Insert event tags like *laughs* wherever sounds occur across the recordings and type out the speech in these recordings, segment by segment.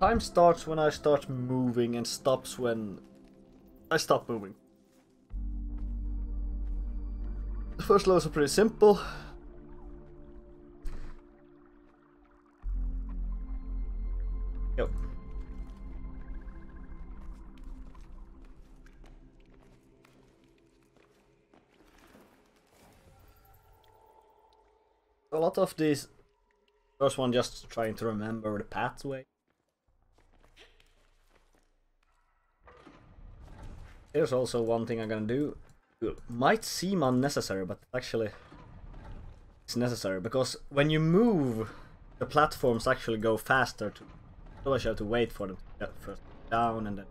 Time starts when I start moving and stops when I stop moving. The first levels are pretty simple. Yep. A lot of these first one just trying to remember the pathway. Here's also one thing I'm gonna do. It might seem unnecessary, but actually it's necessary because when you move, the platforms actually go faster. To, otherwise, you have to wait for them to first down and then.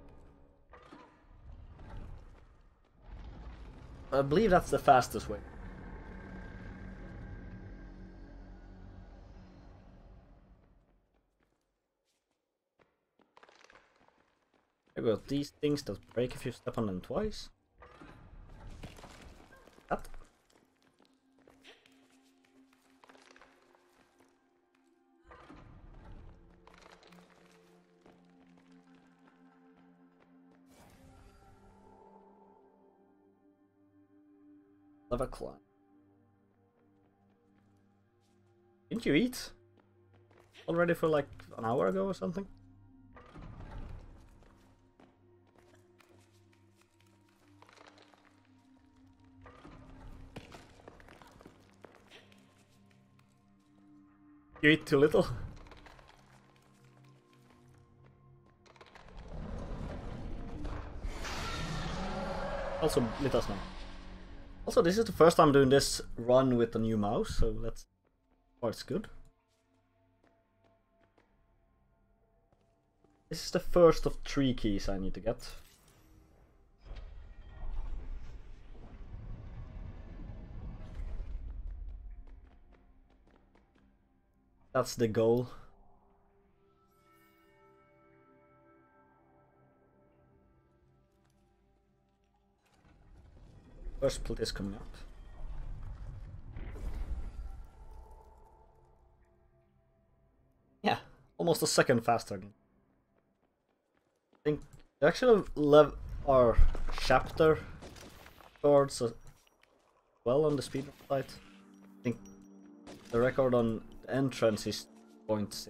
I believe that's the fastest way. I got these things that break if you step on them twice. That. Lava climb. Didn't you eat? Already for like an hour ago or something? You eat too little? Also, let us know. Also, this is the first time doing this run with a new mouse, so that's part's good. This is the first of three keys I need to get. That's the goal. First split is coming up. Yeah, almost a second faster. I think they actually lev our chapter towards well on the speed side. I think the record on entrance is 0.6.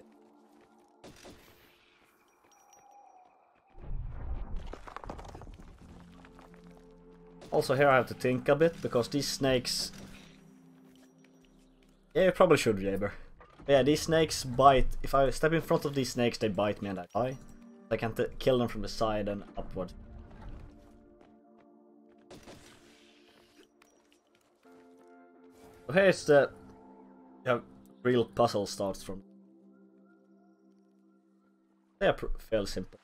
Also here I have to think a bit, because these snakes... Yeah, you probably should, Jaber. Yeah, these snakes bite... If I step in front of these snakes, they bite me and I die. I can't kill them from the side and upward. So here's the... Yeah, real puzzle starts from. They are fairly simple.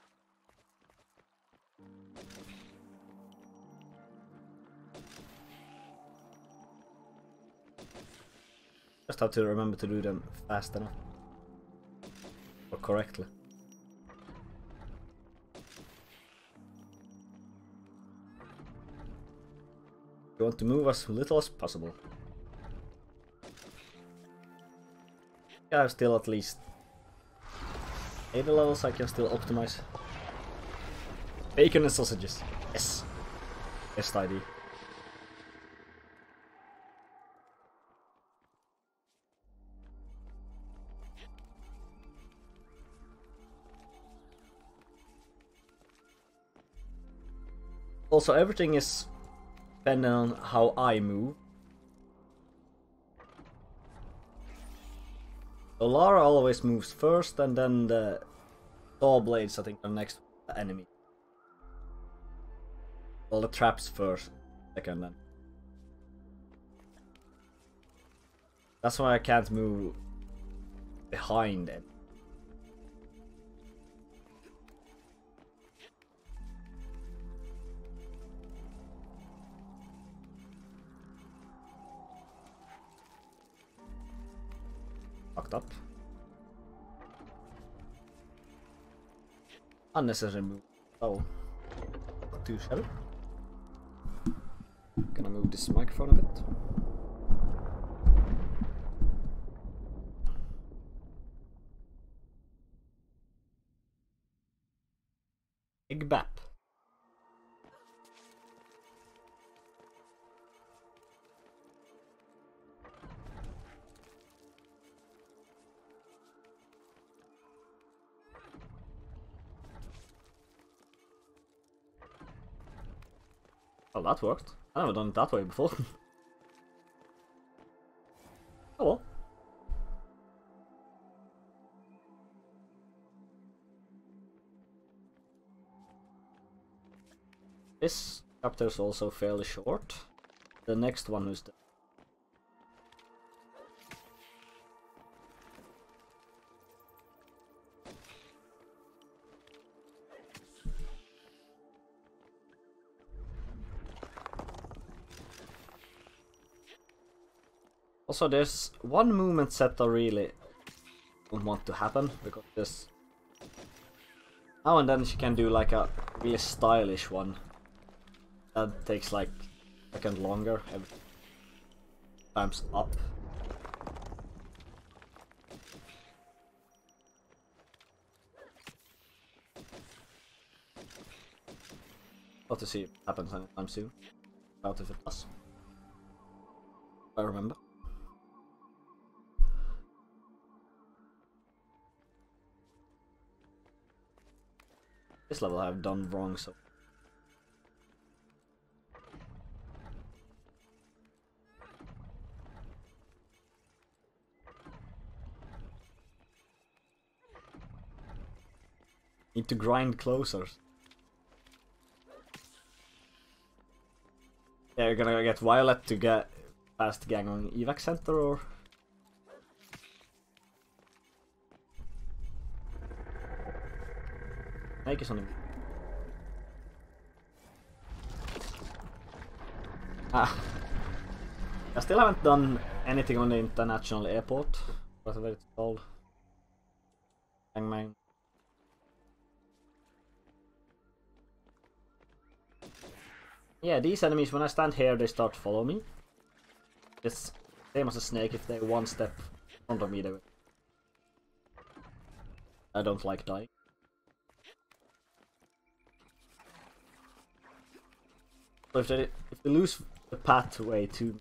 Just have to remember to do them fast enough. Or correctly. You want to move as little as possible. I have still at least 80 levels I can still optimize. Bacon and sausages. Yes. Best idea. Also, everything is dependent on how I move. So Lara always moves first, and then the saw blades, I think, are next to the enemy. Well, the traps first, second, then. That's why I can't move behind it. Fucked up. Unnecessary move. Oh. Too shallow. Gonna move this microphone a bit. Big Oh, that worked. I ah, never done it that way before. oh well. This chapter is also fairly short. The next one is the Also, there's one movement set I really don't want to happen because this now and then she can do like a really stylish one that takes like a second longer every times up. Not to see it happens anytime soon. Doubt if it does. I remember. This level I've done wrong so Need to grind closer. Yeah, you're gonna get Violet to get past the gang on evac center or Make it something. Ah. I still haven't done anything on the international airport, whatever it's called. Hangman. Yeah, these enemies, when I stand here, they start to follow me. It's same as a snake, if they're one step in front of me, they will. I don't like dying. If they if they lose the pathway to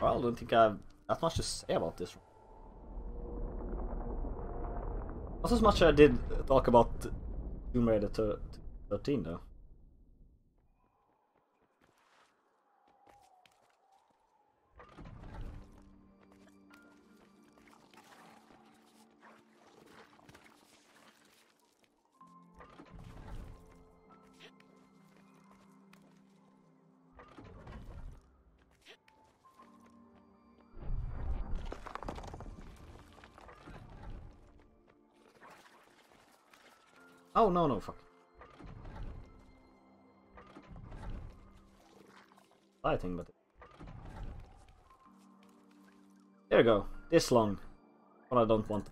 I don't think I have that much to say about this. Not as much as I did talk about Tomb Raider 13 though. Oh, no, no, fuck. Fighting, but... There we go. This long. But I don't want.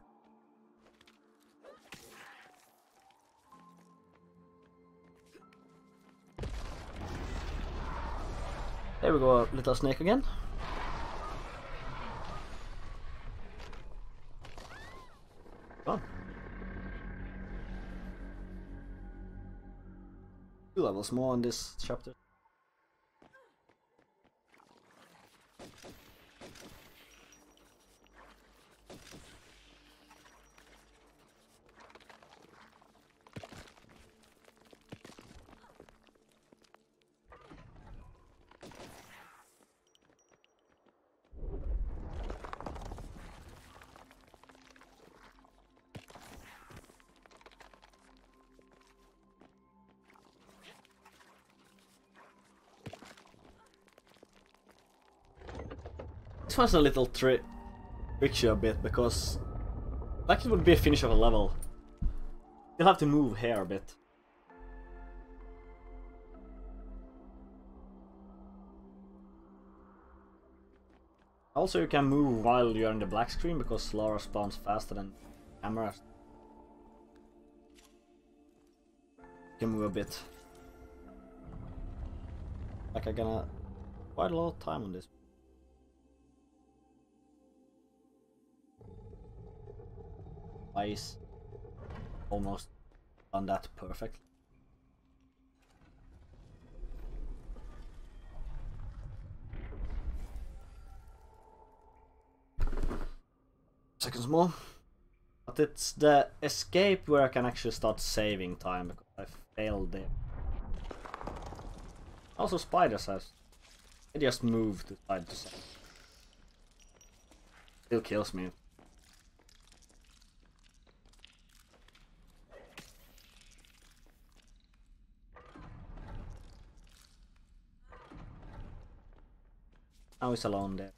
There we go, little snake again. Levels more on this chapter. This one's a little tri tricky a bit because like it would be a finish of a level. You'll have to move here a bit. Also you can move while you're in the black screen because Lara spawns faster than camera. You can move a bit. like I'm gonna quite a lot of time on this. Twice, almost done that perfect. Seconds more. But it's the escape where I can actually start saving time because I failed it. Also spiders has they just move to side to side. Still kills me. Now he's alone there.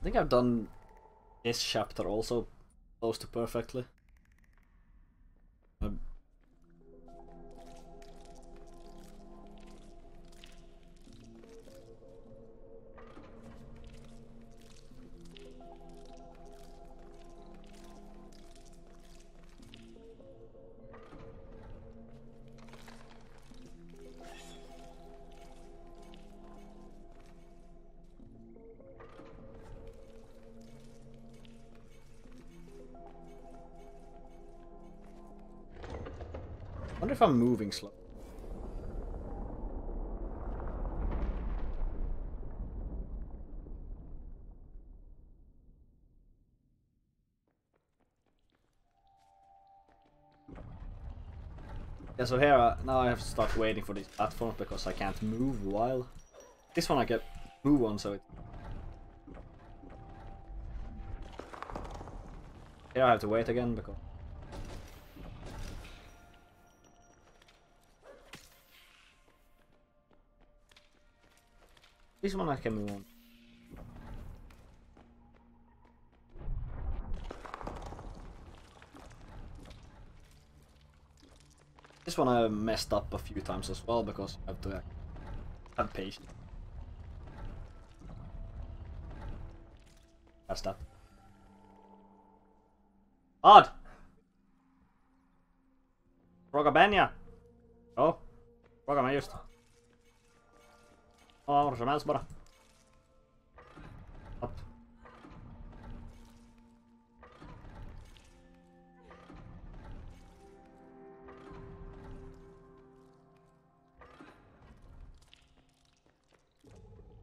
I think I've done this chapter also close to perfectly. I'm moving slow. Yeah, so here, uh, now I have to start waiting for these platforms because I can't move while. This one I can move on, so it... Here I have to wait again because... This one I can move on. This one I messed up a few times as well because I have to have patience. That's that. Odd! Helst bara. Upp.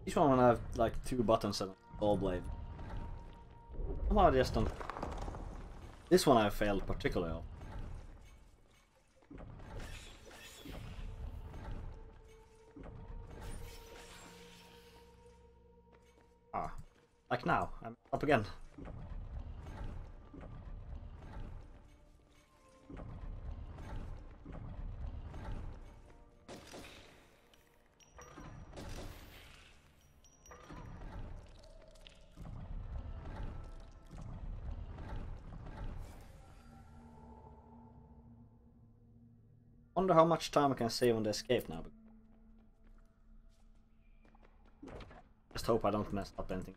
Each one will have like two buttons and a ball blade. Somehow I just don't... This one I failed particularly on. Up again. Wonder how much time I can save on the escape now. Just hope I don't mess up anything.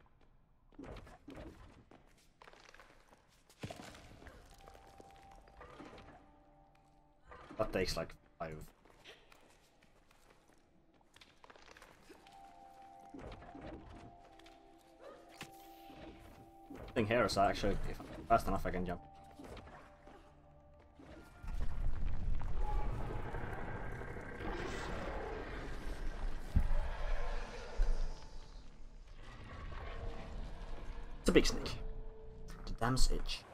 That takes like five. Thing here is actually, if I'm fast enough, I can jump. It's a big snake. The damn itch.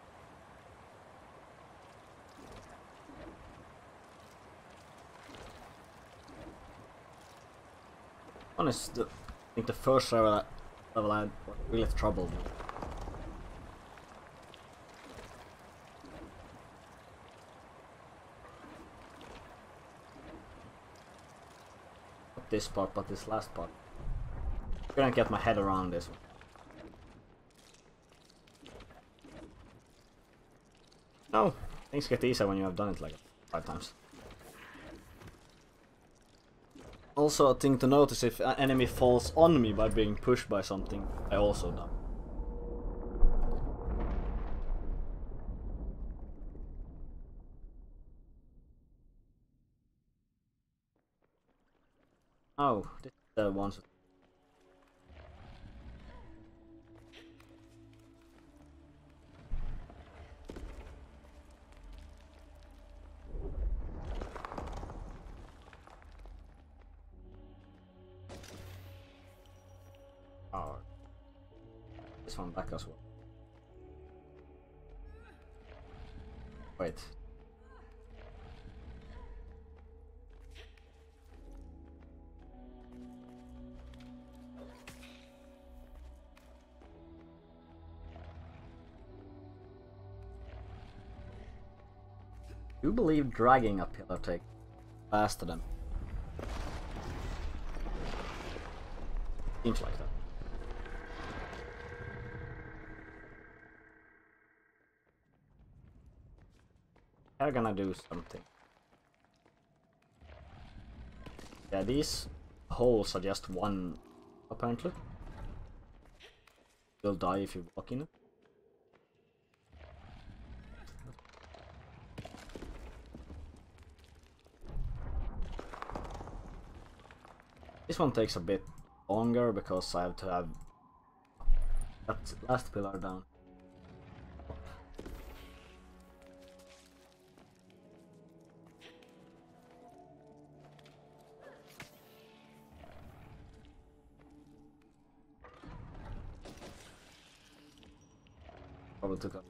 Honest, I think the first level, level I had really troubled me. Not this part, but this last part. I couldn't get my head around this one. No, things get easier when you have done it like five times. Also, a thing to notice if an enemy falls on me by being pushed by something, I also die. Oh, this is the ones. You believe dragging a pillar take faster than seems like that. They're gonna do something. Yeah, these holes are just one, apparently. You'll die if you walk in it. This one takes a bit longer because I have to have that last pillar down. Probably took a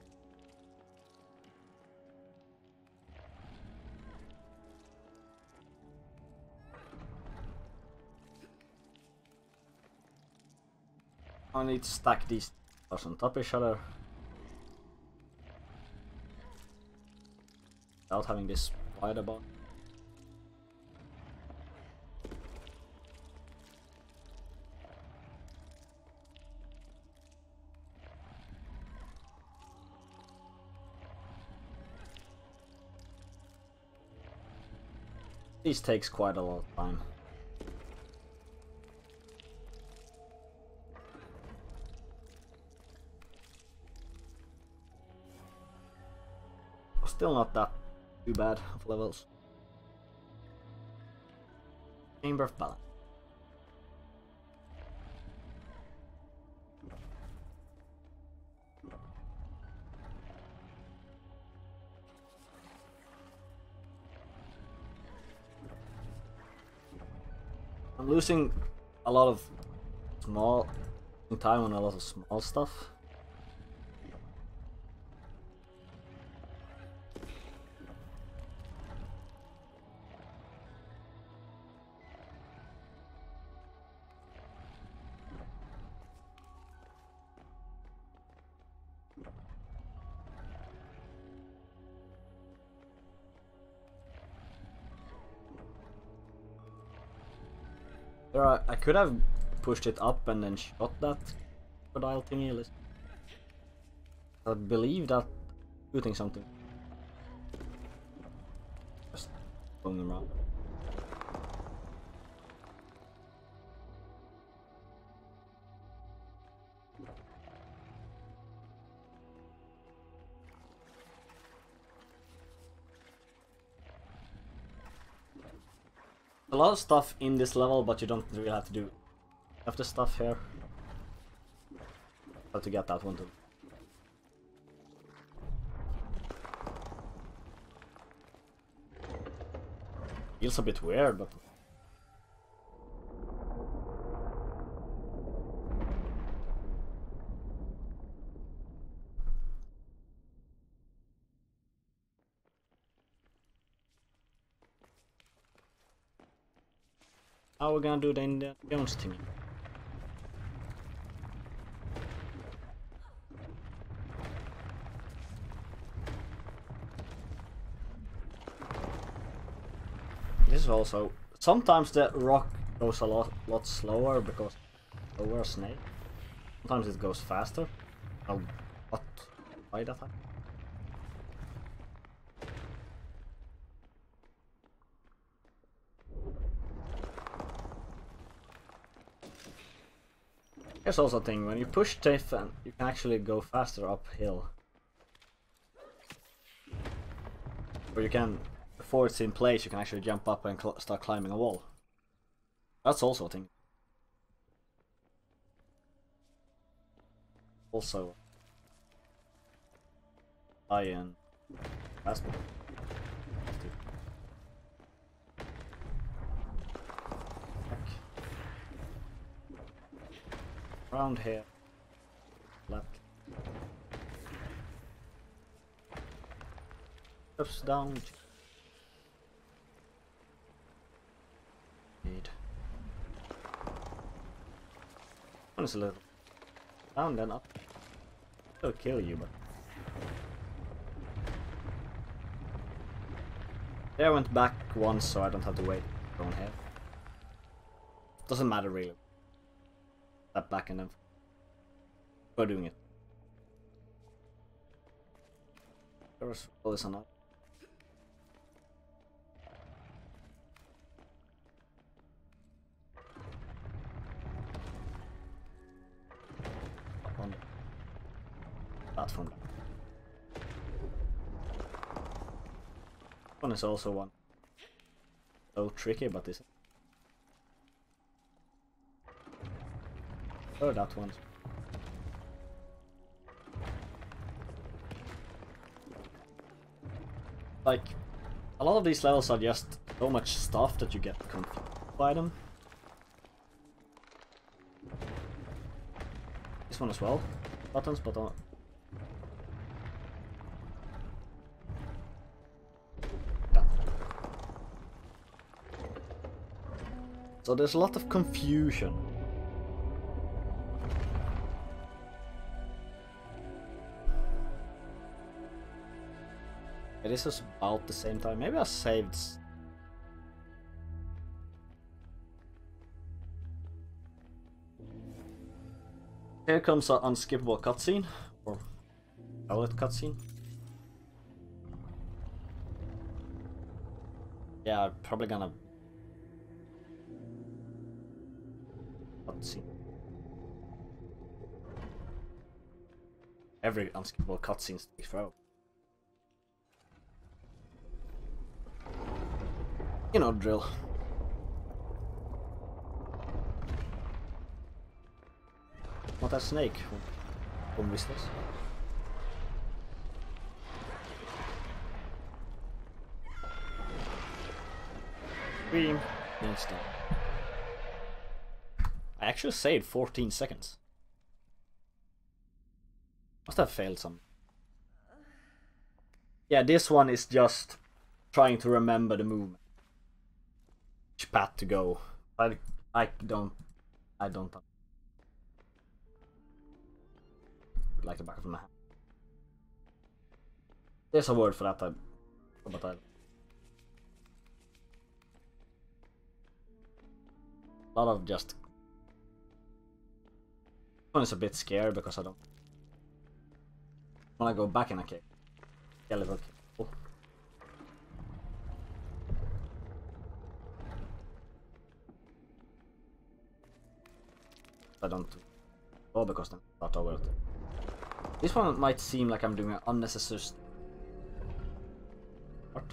I need to stack these stars on top of each other. Without having this spider bot. This takes quite a lot of time. Still not that too bad of levels. Chamber of Balance. I'm losing a lot of small time on a lot of small stuff. Could have pushed it up and then shot that crocodile thingy. I believe that shooting something. Just going around. A lot of stuff in this level, but you don't really have to do half the stuff here. How to get that one too. Feels a bit weird, but how we gonna do the Indiana Jones thing? This is also sometimes the rock goes a lot lot slower because a snake. Sometimes it goes faster. Oh, what? Why that? happen? Here's also a thing, when you push Tiffin, you can actually go faster uphill. Or you can, before it's in place, you can actually jump up and cl start climbing a wall. That's also a thing. Also, iron passport. Around here. Left. Ups, down. Need. One is a little down then up. It'll kill you, but Yeah, I went back once, so I don't have to wait going ahead. Doesn't matter really. That back and then for doing it. There was all this or not. On the. One is also one. So tricky, but this. Oh, that one. Like, a lot of these levels are just so much stuff that you get confused by them. This one as well. Buttons, but on So there's a lot of confusion. It is about the same time. Maybe I saved... Here comes an unskippable cutscene. Or... Valid cutscene. Yeah, I'm probably gonna cutscene. Every unskippable cutscene takes forever. You know drill. Not that snake. Hon vistas. Scream. Instant. I actually saved 14 seconds. Must have failed some. Yeah, this one is just trying to remember the movement. Which path to go. I, I don't... I don't... Like the back of my hand. There's a word for that, but I... A lot of just one is a bit scared because I don't want to go back in a cave. Yeah, level kill. I don't Oh, because then start over it. This one might seem like I'm doing an unnecessary What?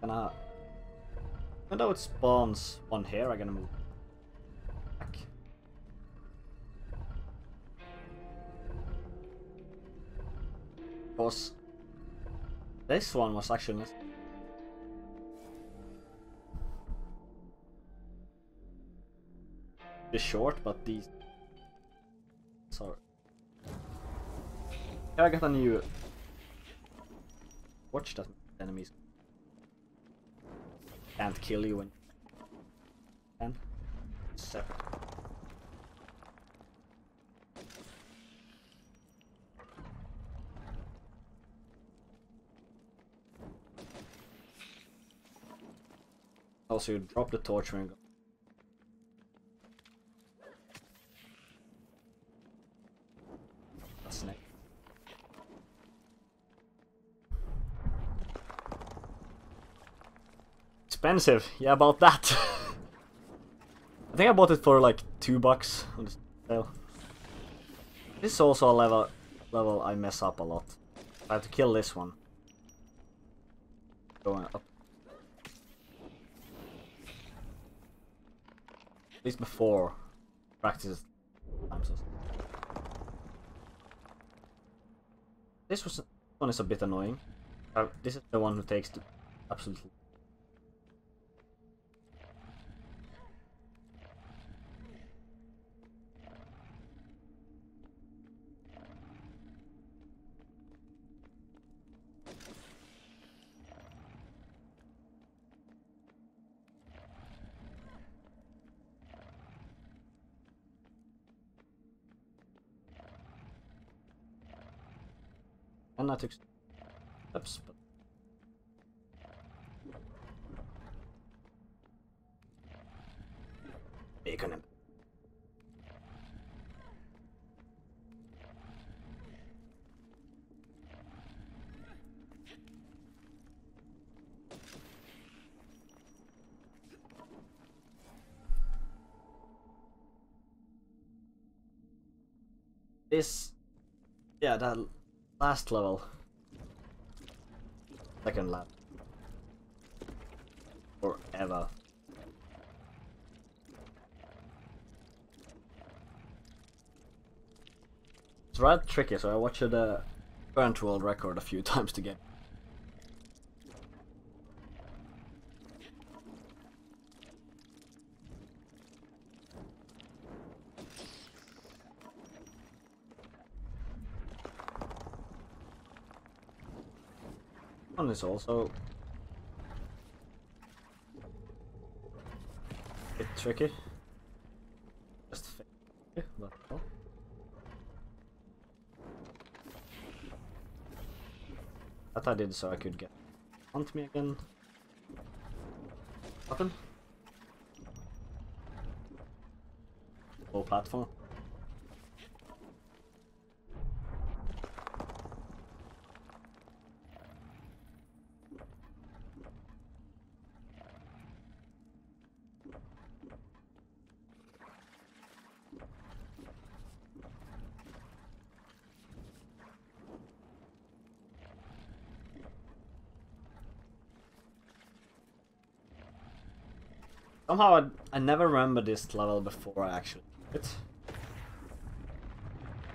Can I even though it spawns one here, I'm gonna move was this one was actually the short, but these sorry. I got a new watch that enemies can't kill you when can. So. Also, you drop the torch go. That's next. Expensive, yeah, about that. *laughs* I think I bought it for like two bucks. So this is also a level level I mess up a lot. I have to kill this one. Going up. At least before practice. This was one is a bit annoying. Uh, this is the one who takes absolutely Took steps, bacon him. This, yeah, that last level. Second lap. Forever. It's rather tricky, so I watched uh, the current world record a few *laughs* times to get. Is also a bit tricky. Just fake, but oh. That I did so I could get hunt me again. Button. Low platform. Somehow I, I never remember this level before I actually did it.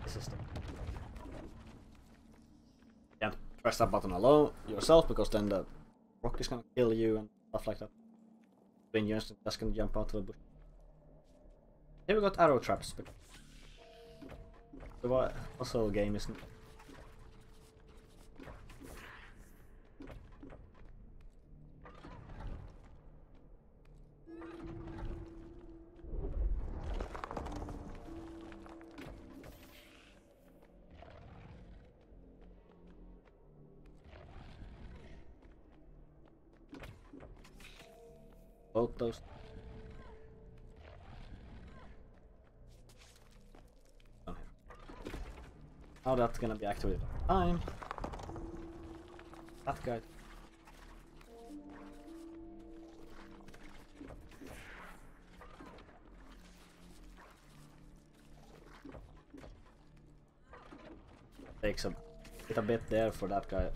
This is the... Can't press that button alone yourself because then the rock is gonna kill you and stuff like that. You just gonna jump out of the bush. Here we got arrow traps, but the also game isn't both those. Now that's gonna be activated on time. That guy. Takes a a bit there for that guy.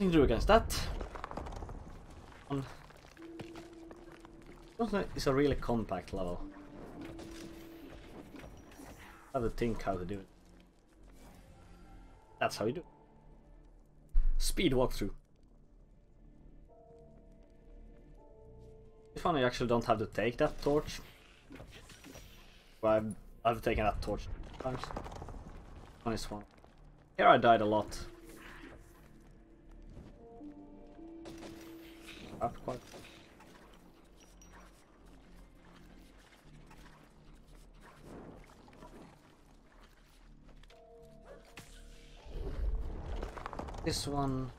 Nothing to do against that. It's a really compact level. I have to think how to do it. That's how you do it. Speed walkthrough. This one I actually don't have to take that torch. But I've, I've taken that torch times. On this one. Here I died a lot. Up quite. This one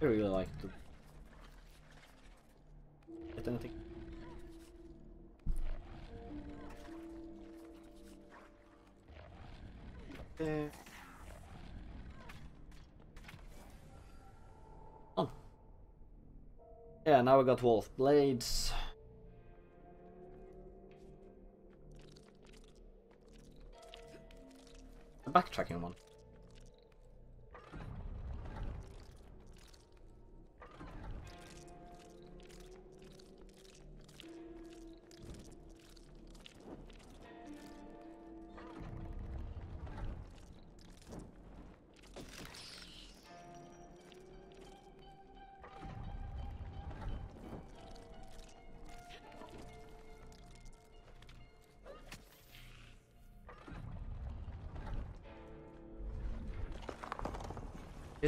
I really like to get anything. Uh, Yeah, now we got wolf blades. The backtracking one.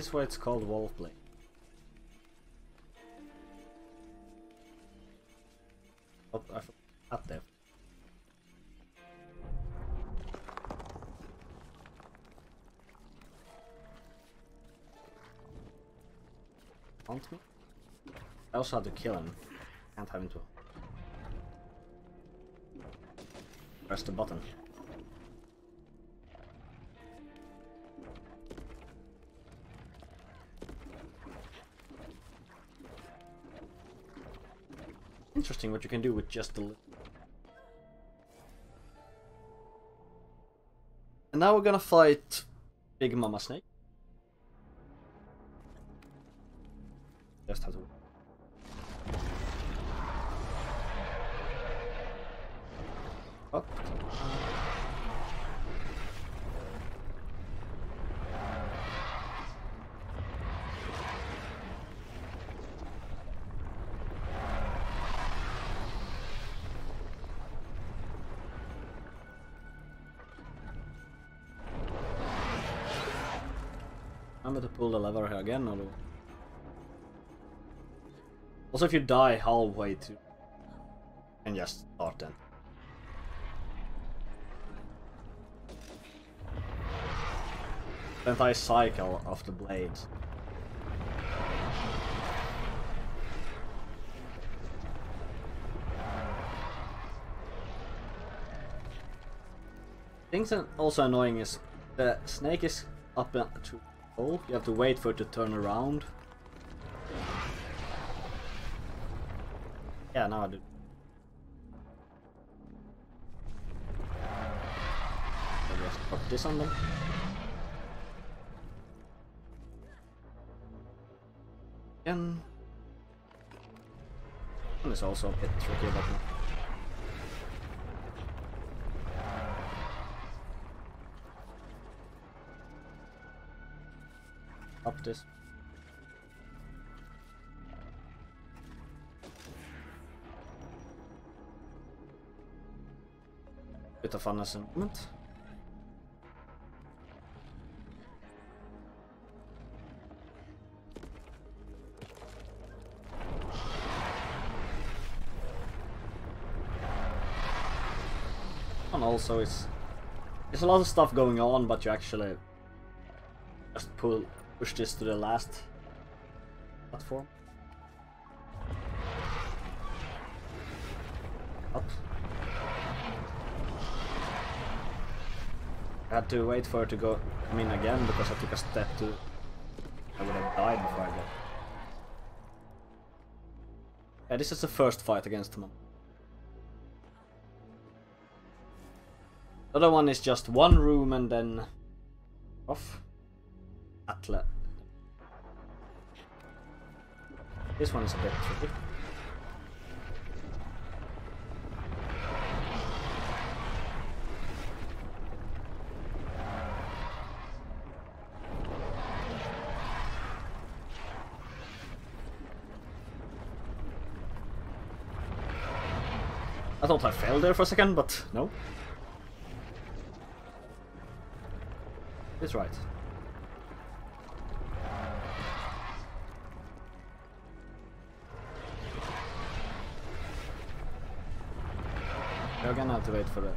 This is why it's called Wolf Blade. Oh, I forgot me? I also had to kill him. Can't have him to. Press the button. Interesting what you can do with just the... And now we're gonna fight Big Mama Snake. Again, or... Also, if you die halfway to... And just start then. The entire cycle of the blades. Things that also annoying is the snake is up to hole. You have to wait for it to turn around. Yeah, now I do. So just put this on them. Again. And it's also a bit tricky up this. Bit of fun as a. And also it's there's a lot of stuff going on but you actually just pull push this to the last platform. Up. I had to wait for it to go come in again because I took a step to... I would have died before I got... Yeah, this is the first fight against him. The other one is just one room and then off. Atlet. This one is a bit tricky. I thought I failed there for a second, but no. It's right. Gonna have to wait for that.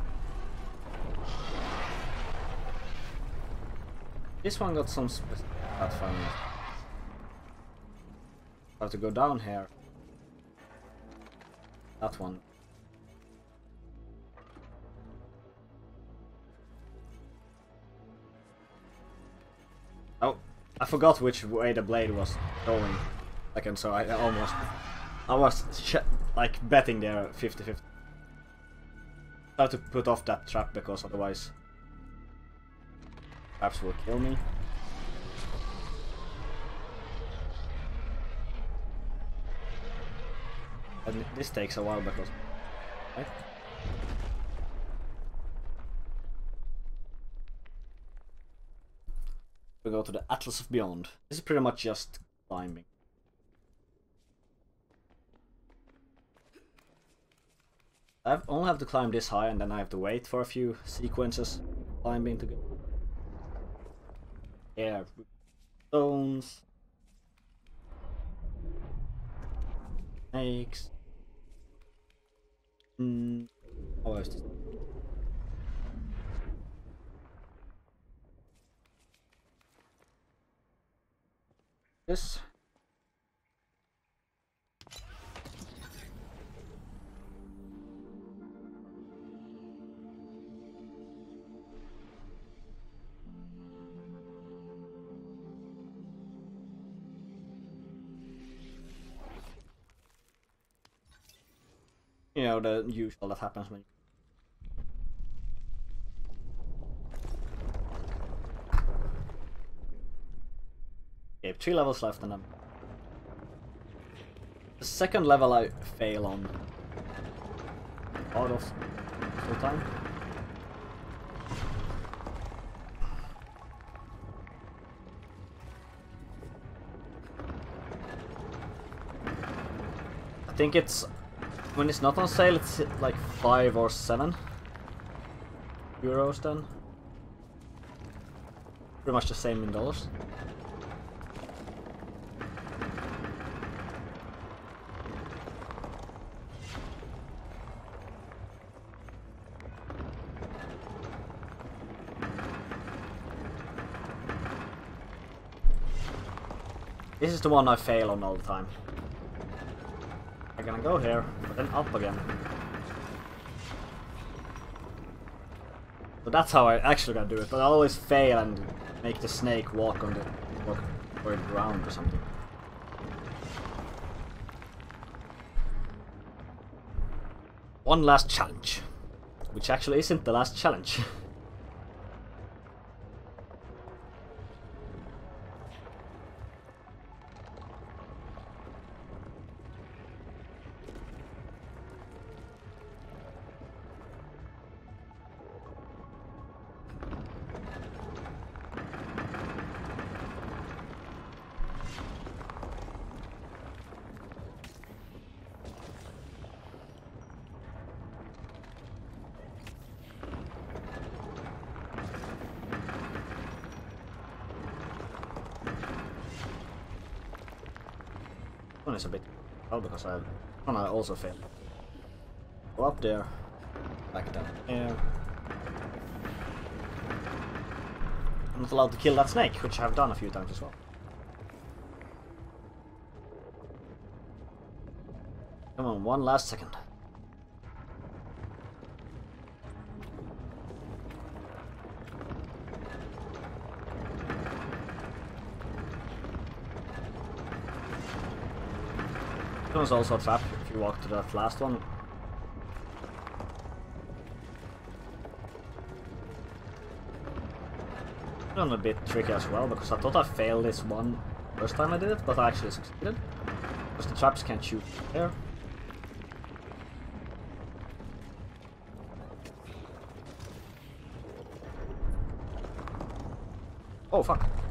This one got some platform. I have to go down here. That one. Oh, I forgot which way the blade was going. Second, so I almost I was like betting there 50-50. I have to put off that trap because otherwise traps will kill me. And this takes a while because... Right? We go to the Atlas of Beyond. This is pretty much just climbing. I only have to climb this high and then I have to wait for a few sequences climbing to go. Yeah, stones. Snakes. Mm. Oh, is this? You know, the usual that happens when Okay, three levels left and then... The second level I fail on. Out of full time. I think it's when it's not on sale, it's like five or seven euros then. Pretty much the same in dollars. This is the one I fail on all the time. I'm gonna go here, then up again. So that's how I actually gotta do it, but I always fail and make the snake walk on the walk the ground or something. One last challenge. Which actually isn't the last challenge. *laughs* a bit well because I one I also failed. Go up there, back down here. I'm not allowed to kill that snake, which I've done a few times as well. Come on, one last second. One's also a trap if you walk to that last one. I'm a bit tricky as well because I thought I failed this one first time I did it, but I actually succeeded. Because the traps can't shoot there. Oh fuck.